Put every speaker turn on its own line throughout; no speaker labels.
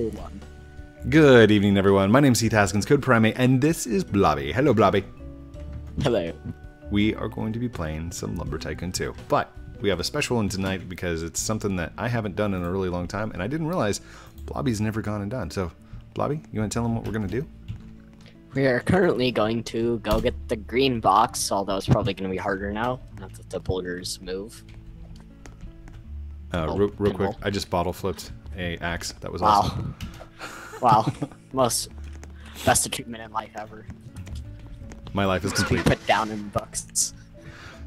Hold on.
Good evening, everyone. My name's Heath Haskins, CodePrime8, and this is Bloby. Hello, Bloby.
Hello.
We are going to be playing some Lumber Tycoon 2, but we have a special one tonight because it's something that I haven't done in a really long time, and I didn't realize Bloby's never gone and done. So, Bloby, you want to tell them what we're going to do?
We are currently going to go get the green box, although it's probably going to be harder now. Not that the boulders move.
Uh,
Oh,
real, real quick. I just bottle flipped a axe. That was
Wow.
awesome.
wow. Most best achievement in life ever.
My life is complete.
put down in books.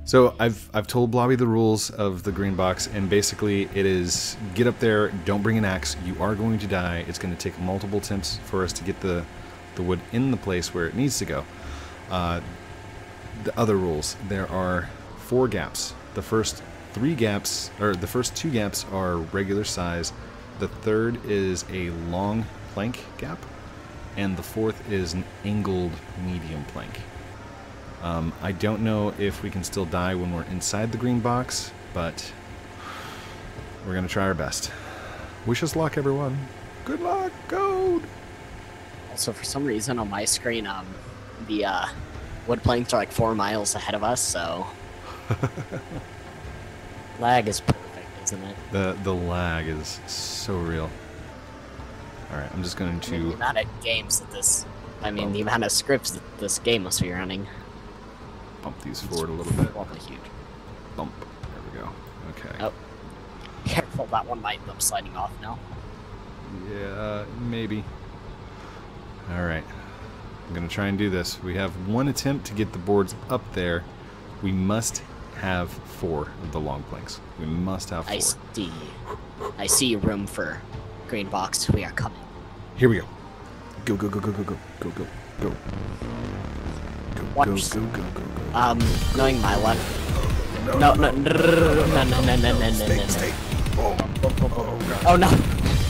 So I've I've told Bloby the rules of the green box, and basically it is get up there, don't bring an axe. You are going to die. It's going to take multiple attempts for us to get the the wood in the place where it needs to go. Uh, the other rules there are four gaps. The first three gaps, or the first two gaps, are regular size. The third is a long plank gap, and the fourth is an angled medium plank. Um, I don't know if we can still die when we're inside the green box, but we're gonna try our best. Wish us luck, everyone. Good luck, code.
Also, for some reason on my screen, um, the uh, wood planks are like four miles ahead of us, so. Lag is isn't it?
The the lag is so real. All right, I'm just going
I mean, the
to
amount of games that this. I mean, the amount of scripts that this game must be running.
bump these forward a little bit.
Awfully huge.
Bump. There we go. Okay.
Oh. Careful, that one might end up sliding off now.
Yeah, maybe. All right. I'm going to try and do this. We have one attempt to get the boards up there. We must have four of the long planks. We must have four.
I see. I see room for green box. We are coming.
Here we go. Go, go, go, go, go, go, go, go, go. Go,
Watch.
go, go, go, go, go.
Um, knowing my luck. No, no, no, no, no, no, no, no, no, no,
Stay,
no.
stay. Oh,
Oh no!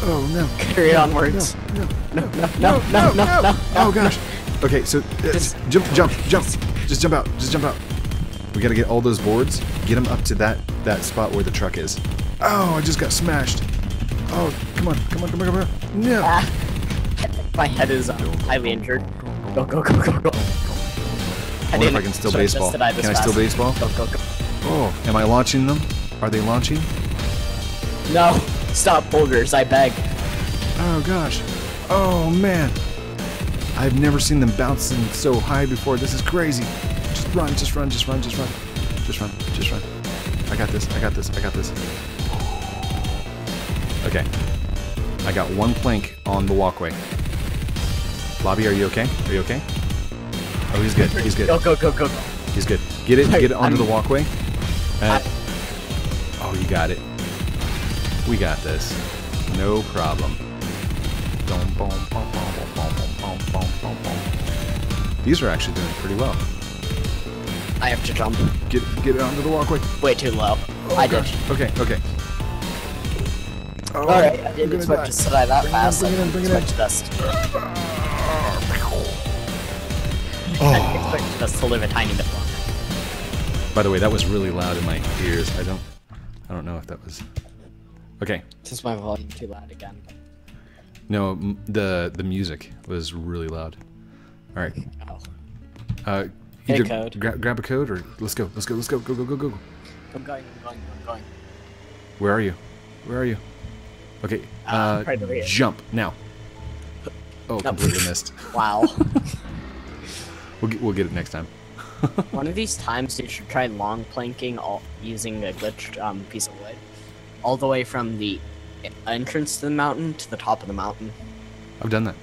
oh no.
Carry onwards.
No,
No, no, no, no, no, no.
Oh gosh. Okay, so uh, jump, jump, jump. Just jump out. Just jump out. We gotta get all those boards. Get them up to that that spot where the truck is. Oh, I just got smashed. Oh, come on, come on, come on, come on. No.
Ah, my head is um, highly injured. Go, go, go, go, go.
I wonder if I can still baseball.
just died this
Can I still baseball?
Go, go, go.
Oh, am I launching them? Are they launching?
No, stop boulders, I beg.
Oh gosh. Oh man. I've never seen them bouncing so high before. This is crazy. Just run, just run, just run, just run. Just run, just run. I got this, I got this, I got this. Okay. I got one plank on the walkway. Bloby, are you okay? Are you okay? Oh, he's good, he's good.
Go, go, go, go.
He's good. Get it, get it onto
I'm, the
walkway. Uh, oh, you got it. We got this. No problem. These are actually doing pretty well.
I have to jump
Get get it onto the walkway.
way too low.
Oh,
I did.
Okay, okay. Oh,
Alright, I didn't expect
die.
to slide that
Bring it in,
fast.
bring
I
it in,
didn't
bring it in.
expect us. I
Oh.
didn't expect us to live a tiny bit longer.
By the way, that was really loud in my ears. I don't I don't know if that was Okay.
Is my volume too loud again?
No, the the music was really loud. All right.
Oh.
Uh,
Get a
either
code.
gra- grab a code or let's go. Let's go. Let's go. Go go go go.
I'm going, I'm going, I'm going.
Where are you? Where are you? Okay.
Uh,
Uh,
right
jump now. Oh, completely missed.
Wow.
We'll get, we'll get it next time.
One of these times you should try long planking all, using a glitched um, piece of wood. All the way from the entrance to the mountain to the top of the mountain.
I've done that.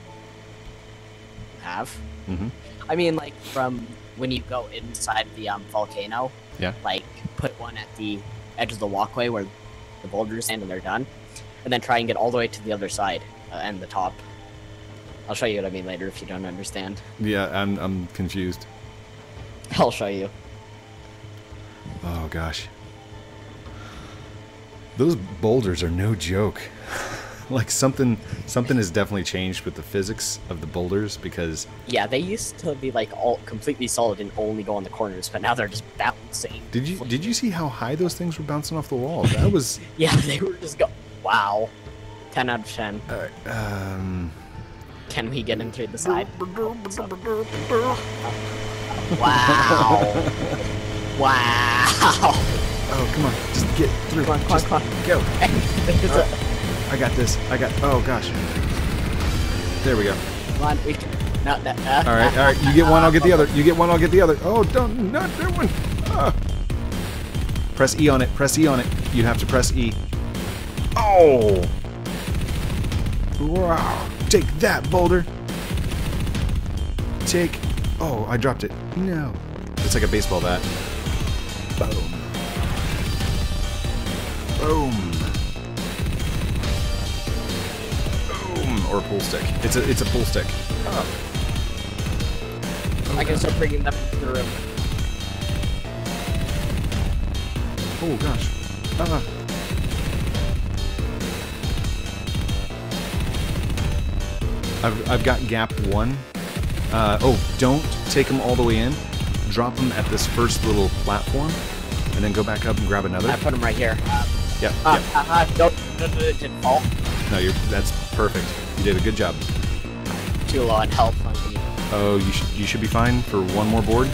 Have?
Mm hmm
I mean, like, from when you go inside the um, volcano,
Yeah.
like, put one at the edge of the walkway where the boulders stand and they're done. And then try and get all the way to the other side uh, and the top. I'll show you what I mean later if you don't understand.
Yeah, I'm I'm confused.
I'll show you.
Oh gosh. Those boulders are no joke. like something something has definitely changed with the physics of the boulders because
Yeah, they used to be like all completely solid and only go on the corners, but now they're just bouncing.
did you did you see how high those things were bouncing off the wall? That was
Yeah, they were just go. Wow. 10 out of 10.
Alright, um...
Can we get him through the side? wow. wow.
Oh, come on. Just get through.
Come on, come on, come on.
Go. I got this. I got... Oh, gosh. There we go.
Come on, we can. No, no, uh,
All right, all right. You get one, I'll get the other. You get one, I'll get the other. Oh, don't, not that one. Ah. Press E on it. Press E on it. You have to press E. Oh! Wow! Take that, boulder. Take. Oh, I dropped it. No. It's like a baseball bat. Boom. Boom. Or a pool stick. It's a it's a pool stick. Oh.
I can start bringing them to the room.
Oh gosh. Ah. I've, I've got gap one. Uh, oh, don't take them all the way in. Drop them at this first little platform, and then go back up and grab another.
I put them right here. Uh,
Yep.
uh,
yep.
uh, uh, don't, don't, don't, didn't fall.
No, you're. That's perfect. You did a good job.
Too low on health. on me.
Oh, you should you should be fine for one more board.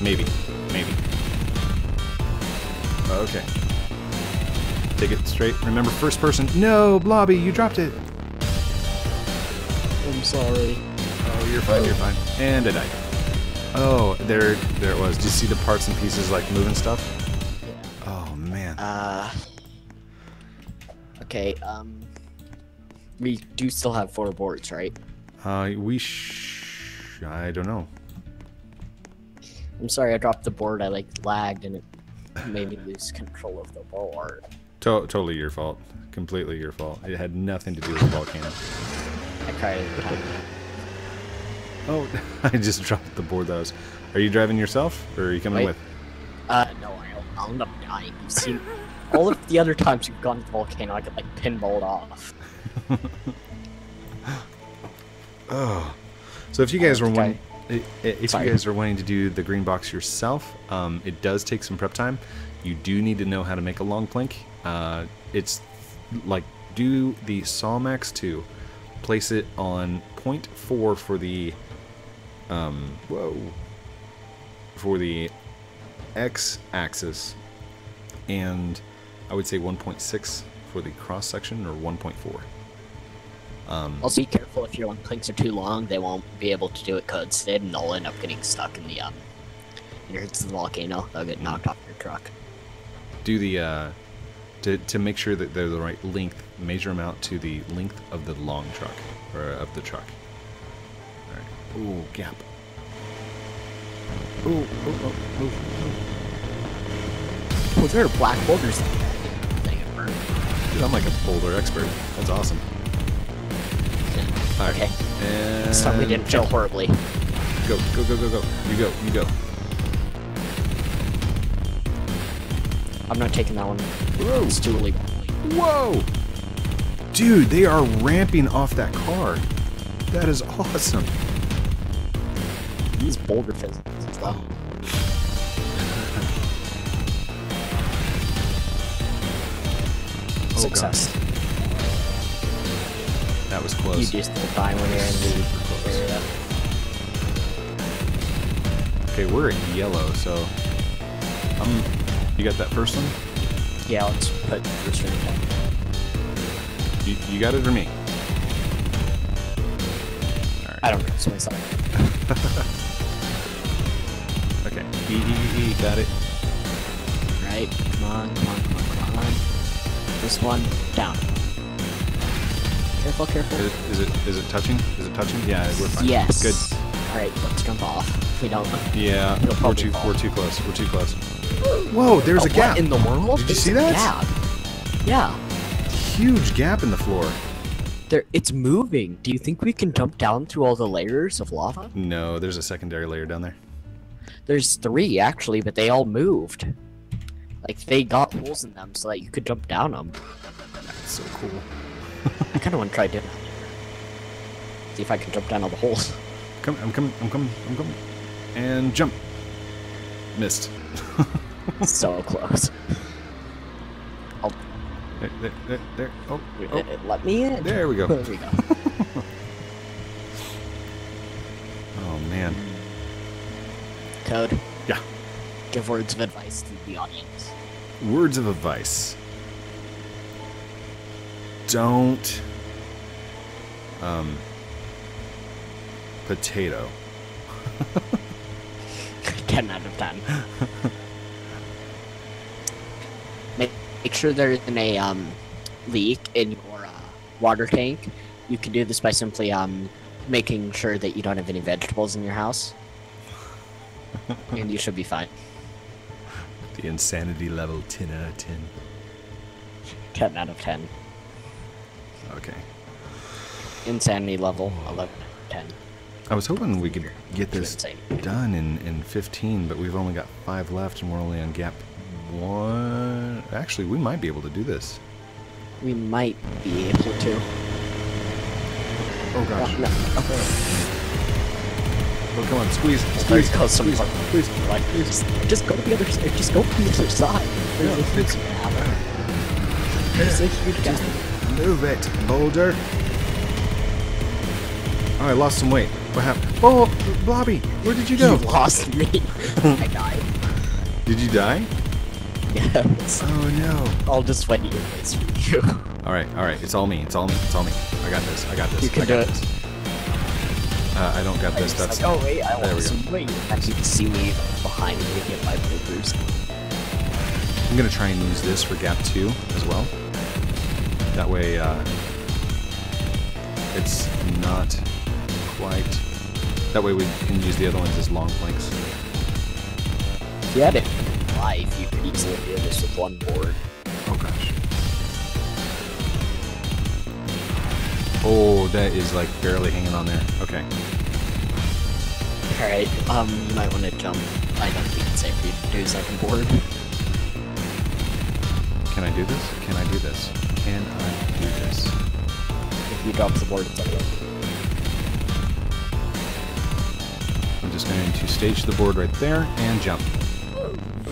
Maybe, maybe. Okay. Take it straight. Remember, first person. No, Bloby, you dropped it.
I'm sorry.
Oh, you're fine. You're fine. And a died. Oh, there, there it was. Do you see the parts and pieces like moving stuff? Yeah. Oh man.
Uh. Okay. Um. We do still have four boards, right?
Uh, we sh. I don't know.
I'm sorry, I dropped the board. I like lagged and it made me lose control of the board.
To- totally your fault. Completely your fault. It had nothing to do with the volcano.
I cried at the time.
Oh, I just dropped the board. That was. Are you driving yourself, or are you coming
Wait.
with?
Uh, no, I'll, I'll end up dying. You've seen all of the other times you've gone to the volcano, I get like pinballed off.
Oh. So if you guys were wanting, if
Sorry.
you guys are wanting to do the green box yourself, um, it does take some prep time. You do need to know how to make a long plank. Uh, it's like do the Sawmax 2, place it on point four for the um, whoa for the x axis, and I would say 1.6 for the cross section or 1.4. Um,
Also, be careful if your planks are too long, they won't be able to do it because then they'll end up getting stuck in the um, near to the volcano. They'll get knocked off your truck.
do the uh, to to make sure that they're the right length. Measure them out to the length of the long truck or of the truck. All right. Ooh, gap. Ooh, ooh, ooh, ooh, ooh.
Oh, there are black boulders. Dang it, burned.
Dude, I'm like a boulder expert. That's awesome. All right.
Okay.
And
This time we didn't fail horribly.
Go, go, go, go, go. You go, you go.
I'm not taking that one.
Whoa.
It's too illegal.
Whoa! Dude, they are ramping off that car. That is awesome.
These boulder physics though.
Oh,
Success.
That was
You
close.
just don't when you're in the area.
Okay, we're in yellow, so um, you got that first one?
Yeah, let's put first down.
You, you got it or me? All right.
I don't know.
Okay. E E E got it.
Right? Come on, come on, come on, come on. This one down. Careful, careful.
Is it, is it is it touching? Is it touching? Yeah, we're fine.
Yes.
Good.
Alright, let's jump off. If we don't.
Yeah, we're too
fall.
we're too close. We're too close. Whoa, there's
Oh,
a gap.
What in the world?
Did you see
a
that?
Gap. Yeah.
Huge gap in the floor.
There, it's moving. Do you think we can jump down through all the layers of lava?
No, there's a secondary layer down there.
There's three actually, but they all moved. Like they got holes in them so that you could jump down them.
That's so cool.
I kind of want to try doing that. See if I can jump down all the holes.
Come, I'm coming. I'm coming. I'm coming. And jump. Missed.
so close. Oh,
There, there, there, there. Oh, oh,
let me in.
there we go.
There we go.
Oh man.
Code. Give words of advice to the audience.
Words of advice. Don't um potato.
10 out of 10. make, make sure there isn't a um, leak in your uh, water tank. You can do this by simply um, making sure that you don't have any vegetables in your house. and you should be fine.
The insanity level 10 out of 10.
10 out of 10.
Okay.
Insanity level 11 out of 10.
I was hoping we could get this done in, in 15, but we've only got five left and we're only on gap one. Actually, we might be able to do this.
We might be able to.
Oh gosh.
Oh, no.
Oh, come on, squeeze, squeeze,
some
squeeze, please.
Like, just, just go to the other side. Just go to the other side. There's a huge gap. There's a huge gap.
Move it, boulder. Oh, I lost some weight. What happened? Oh, Bloby, where did you go?
You lost me. I died.
Did you die?
Yes.
Oh no.
I'll just wait face for you.
All right, all right. It's all me. It's all me. It's all me. I got this. I got this.
You can
I got
do it.
this. Uh, I don't got this. That's.
like, oh wait, I
there we
lost
go.
some. And you can see me behind me get my bloopers.
I'm gonna try and use this for gap two as well. That way, uh, it's not quite. That way we can use the other ones as long planks.
If you had it live, you could easily do this with one board.
Oh gosh. Oh, that is like barely hanging on there. Okay.
Alright, um, you might want to jump. I don't think it's safe for you to do second board.
Can I do this? Can I do this? Can I do this?
If you drop the board, it's okay.
I'm just going to stage the board right there and jump.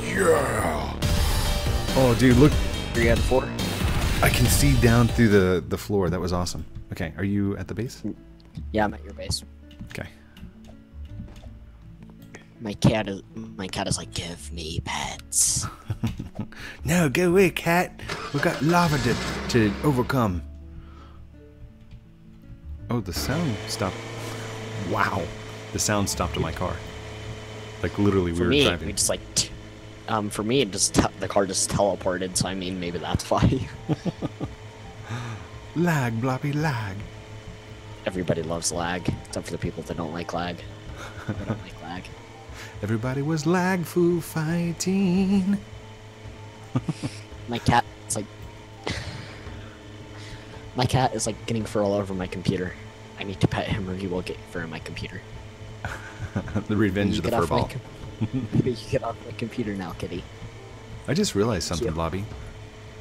Yeah. Oh, dude, look.
Three out of four?
I can see down through the, the floor. That was awesome. Okay, are you at the base?
Yeah, I'm at your base.
Okay.
My cat is my cat is like, give me pets.
No, go away, cat. We've got lava to, to overcome. Oh, the sound stopped. Wow. The sound stopped in my car. Like, literally, we
For
were
me,
driving.
we just like, um, for me, it just the car just teleported. So I mean, maybe that's why
Lag, Bloby, lag.
everybody loves lag, except for the people that don't like lag. I don't like lag.
Everybody was lag foo fighting.
My cat is like, my cat is like getting fur all over my computer. I need to pet him, or he will get fur in my computer.
the revenge of the
get off my
furball.
you get off my computer now, kitty.
I just realized something,
Cute.
Bloby.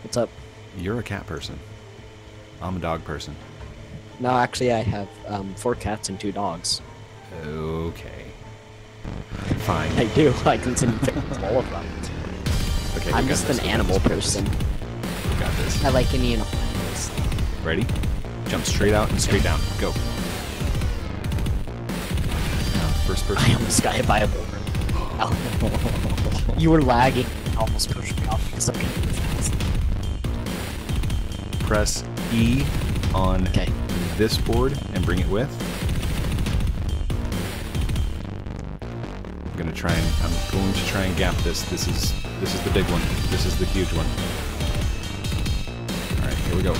What's up?
You're a cat person. I'm a dog person.
No, actually, I have um, four cats and two dogs.
Okay. Fine.
I do. I can of all of them.
Okay,
I'm just an animal person.
We got this.
I like any animal.
Ready? Jump straight out and straight down. Go. First person.
I almost got hit by a boulder. You were lagging. Almost pushed me off because I'm getting fast.
Press E on
Okay.
this board and bring it with. I'm gonna try and I'm going to try and gap this. This is this is the big one. This is the huge one. Alright, here we go.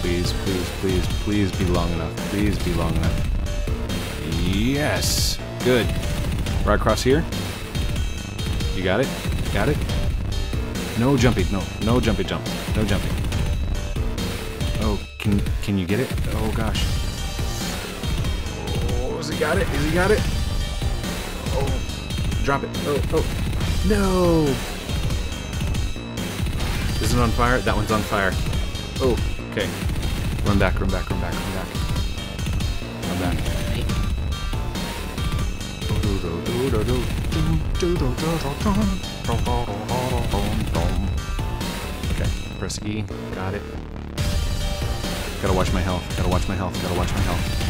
Please, please, please, please be long enough. Please be long enough. Yes! Good. Right across here. You got it? Got it? No jumping. No, no jumpy jump. No jumping. Oh, can can you get it? Oh gosh. He got it? Has he got it? Oh, drop it. Oh, oh, no. Is it on fire? That one's on fire. Oh, okay. Run back, run back, run back, run back. Run back. Okay, press E. Got it. Gotta watch my health. Gotta watch my health. Gotta watch my health.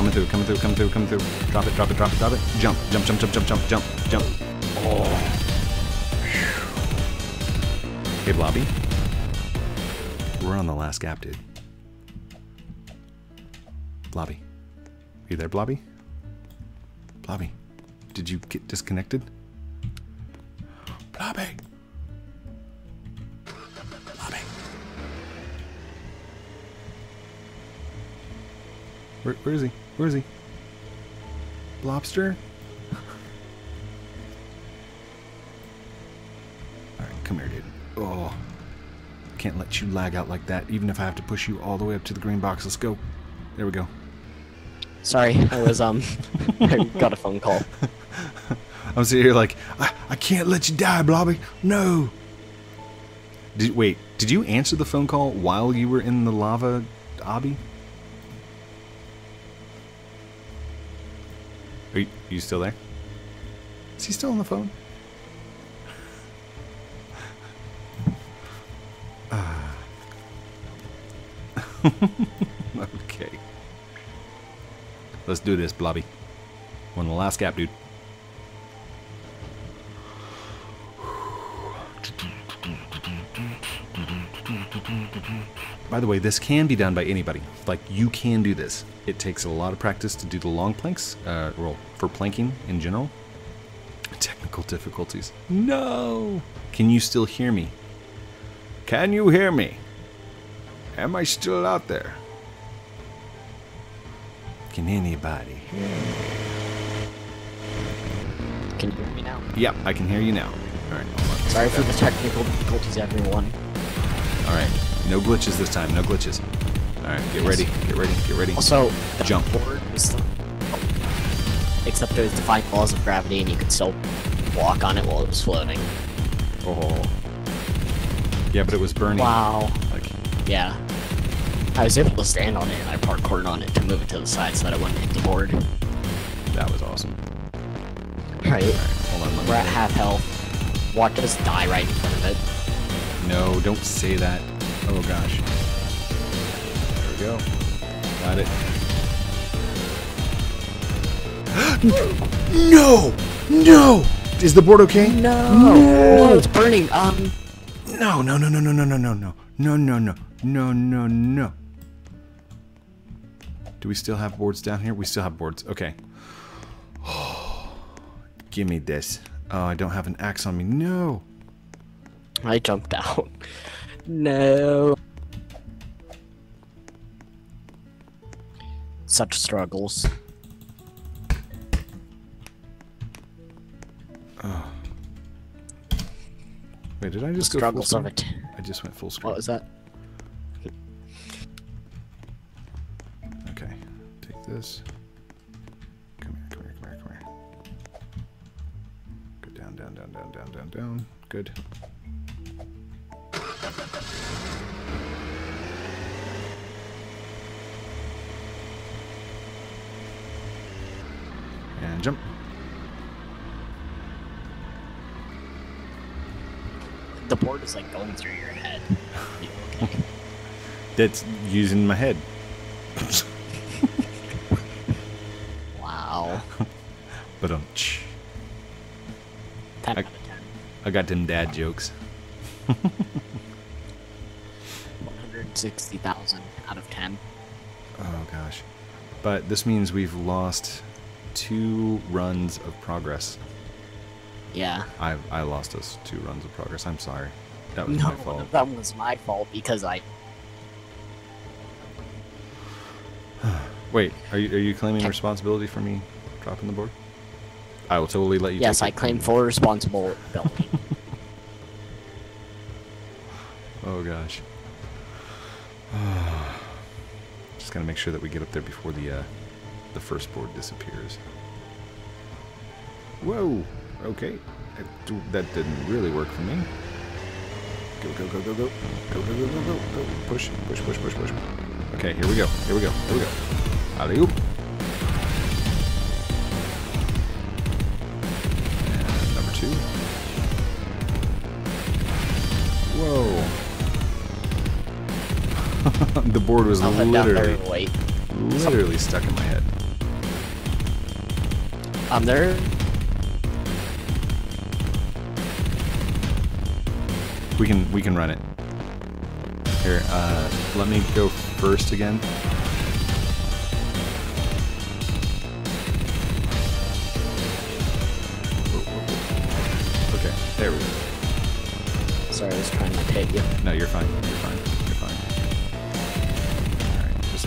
Coming through, coming through, coming through, coming through. Drop it, drop it, drop it, drop it. Jump, jump, jump, jump, jump, jump, jump, jump. Oh. Hey, Bloby. We're on the last gap, dude. Bloby. You there, Bloby? Bloby. Did you get disconnected? Bloby. Blobby. Where, where is he? Where is he? Lobster? Alright, come here, dude. Oh. Can't let you lag out like that, even if I have to push you all the way up to the green box. Let's go. There we go.
Sorry, I was um, I got a phone call.
I'm sitting here like, I, I can't let you die, Bloby. No. Did wait? Did you answer the phone call while you were in the lava obby? Are you, are you still there? Is he still on the phone? Ah. okay. Let's do this, Bloby. We're on the last gap, dude. By the way, this can be done by anybody. Like, you can do this. It takes a lot of practice to do the long planks, uh, well, for planking in general. Technical difficulties. No! Can you still hear me? Can you hear me? Am I still out there? Can anybody hear me?
Can you hear me now?
Yep, I can hear you now. Alright, hold on.
Sorry for the technical difficulties, everyone.
Alright, no glitches this time, no glitches. Alright, get ready, get ready, get ready.
Also, the
Jump.
board was still, except it was defying laws of gravity, and you could still walk on it while it was floating.
Oh. Yeah, but it was burning.
Wow.
Like,
Yeah. I was able to stand on it, and I parkoured on it to move it to the side so that it wouldn't hit the board.
that was awesome.
Right.
Alright, hold on,
We're at half health. Watch us die right in front of it.
No, don't say that. Oh gosh. There we go. Got it. no! No! Is the board okay?
No! No, it's burning. Um,
No, no, no, no, no, no, no, no, no. No, no, no. No, no, no. Do we still have boards down here? We still have boards. Okay. Give me this. Oh, I don't have an axe on me. No.
I jumped out. No. Such struggles. Oh.
Wait, did I just go full
Struggles of
screen?
it.
I just went full screen.
What was that?
Okay, take this. Come here, come here, come here, come here. Go down, down, down, down, down, down, down. Good. And jump.
The board is like going through your head. Okay?
That's using my head.
wow.
But um, I-
out of 10.
I got them dad jokes.
160,000 out of 10.
Oh gosh. But this means we've lost two runs of progress.
Yeah.
I I lost us two runs of progress. I'm sorry. That was
No,
my fault.
That was my fault because I.
Wait, are you are you claiming responsibility for me dropping the board? I will totally let you.
Yes, I
it.
claim full responsibility.
Oh gosh. Just gotta make sure that we get up there before the, uh, the first board disappears. Whoa! Okay. That, that didn't really work for me. Go, go, go, go, go. Go, go, go, go, go, go. Push, push, push, push, push. Okay, here we go. Here we go. Here we go. Alley-oop. Board was
I'll head down there
literally, literally stuck in my head.
I'm there.
We can we can run it. Here, uh, let me go first again. Okay, there we go.
Sorry, I was trying to hit you.
No. You're fine. You're fine.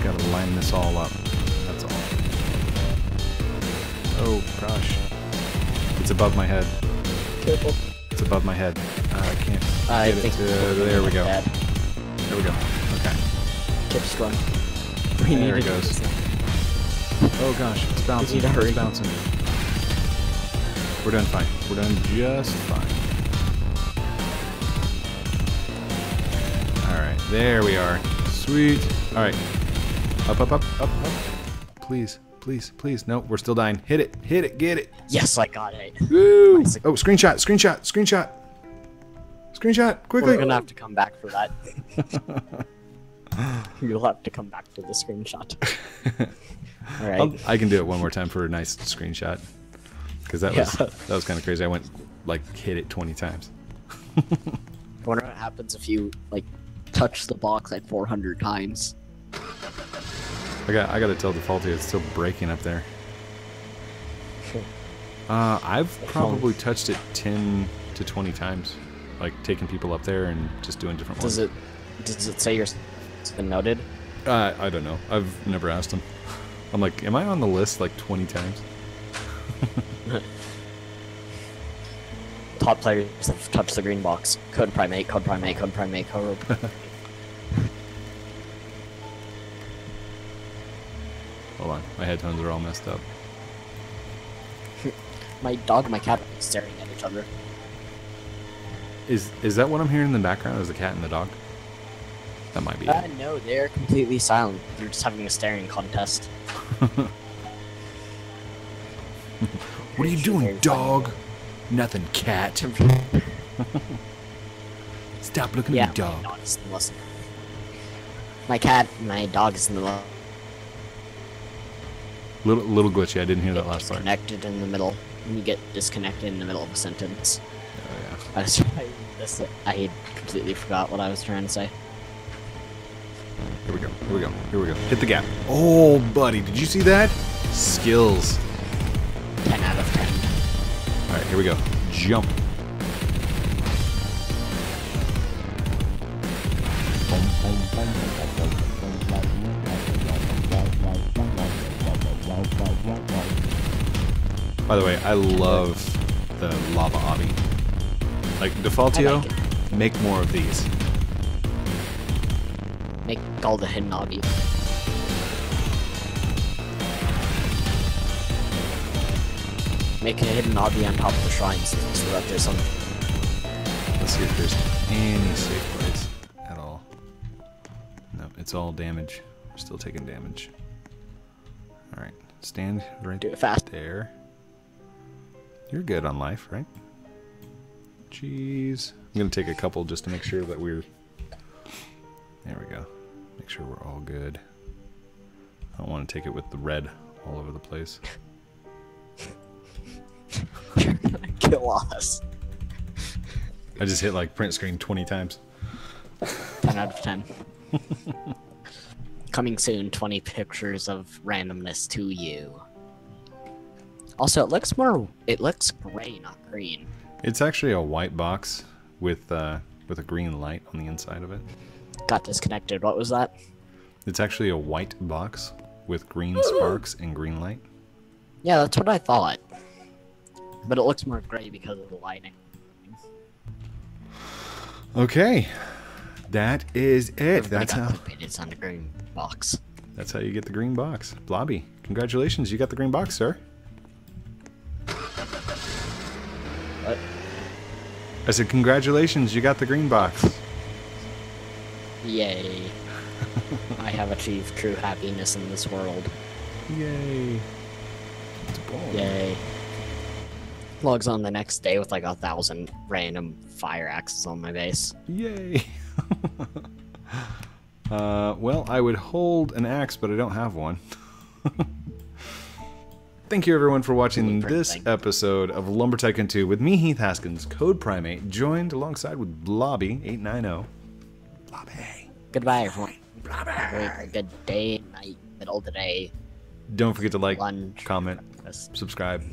Just gotta line this all up. That's all. Oh, gosh. It's above my head.
Careful.
It's above my head. Uh, I can't
I think
to... There we go.
Bad.
There we go. Okay.
Just run. We
There
need
it goes. Oh gosh, it's bouncing.
need to hurry.
It's bouncing. We're done fine. We're done just fine. Alright, there we are. Sweet. Alright. Up, up, up, up, up. Please, please, please. No, we're still dying. Hit it, hit it, get it.
Yes, I got it.
Woo!
Nice.
Oh, screenshot, screenshot, screenshot. Screenshot, quickly.
We're gonna have to come back for that. You'll have to come back for the screenshot. All right.
I'll- I can do it one more time for a nice screenshot. Because that was that was kind of crazy. I went like hit it 20 times.
I wonder what happens if you like touch the box like 400 times.
I got I got to tell Defaultio it's still breaking up there. Uh, I've probably touched it 10 to 20 times, like taking people up there and just doing different
Does
ones.
it? Does it say been noted.
Uh, I don't know. I've never asked him. I'm like, am I on the list like 20 times?
Top players have touched the green box. CodePrime8, code primate, CodePrime8, code.
Hold on, my headphones are all messed up.
my dog and my cat are staring at each other.
Is is that what I'm hearing in the background? Is the cat and the dog? That might be
Uh,
it.
no, they're completely silent. They're just having a staring contest.
What are you doing, dog? Nothing, cat. Stop looking
yeah,
at me,
my
dog.
dog is in the. My cat, my dog is in the
Little little glitchy. I didn't hear that last part.
Connected in the middle. When you get disconnected in the middle of a sentence.
Oh, yeah.
I was trying this. I completely forgot what I was trying to say.
Here we go. Here we go. Here we go. Hit the gap. Oh, buddy, did you see that? Skills.
10 out of 10.
All right, here we go. Jump. By the way, I love the lava obby. Like Defaultio,
like
make more of these.
Make all the hidden obby. Make a hidden obby on top of the shrines so that there's some.
Let's see if there's any safe place at all. No, it's all damage. We're still taking damage. All right, stand right
Do it fast.
there. You're good on life, right? Jeez. I'm gonna take a couple just to make sure that we're. There we go. Make sure we're all good. I don't want to take it with the red all over the place.
You're gonna kill us.
I just hit like print screen 20 times.
10 out of 10. Coming soon, 20 pictures of randomness to you. Also, it looks more. It looks gray, not green.
It's actually a white box with uh, with a green light on the inside of it.
Got disconnected. What was that?
It's actually a white box with green sparks and green light.
Yeah, that's what I thought. But it looks more gray because of the lighting.
Okay, that is it.
Everybody
That's how.
It's on the green box.
That's how you get the green box. Bloby, congratulations, you got the green box, sir. I said congratulations, you got the green box.
Yay. I have achieved true happiness in this world.
Yay!
Yay. Logs on the next day with like a thousand random fire axes on my base.
Yay! Uh, well, I would hold an axe, but I don't have one. Thank you everyone for watching this episode of Lumber Tycoon 2 with me, Heath Haskins, CodePrime8, joined alongside with Bloby890.
Bloby. Goodbye, everyone. Bloby. Have a good day, night, middle of the day.
Don't forget to like,
lunch,
comment, breakfast. subscribe,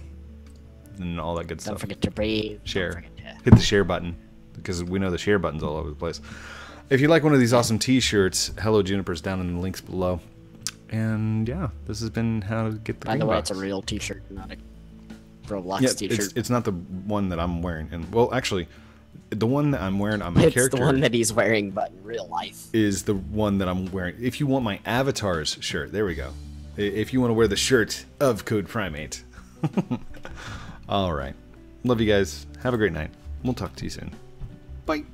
and all that good
Don't
stuff.
Don't forget to breathe.
Share.
To...
Hit the share button because we know the share button's all over the place. If you like one of these awesome t-shirts, Hello Juniper's down in the links below. And yeah, this has been how to get the.
By the way,
box.
it's a real T-shirt, not a Roblox
yeah,
T-shirt.
It's, it's not the one that I'm wearing, and well, actually, the one that I'm wearing on my character.
it's
character.
the one that he's wearing, but in real life
is the one that I'm wearing. If you want my avatar's shirt, there we go. If you want to wear the shirt of CodePrime8. All right, love you guys. Have a great night. We'll talk to you soon. Bye.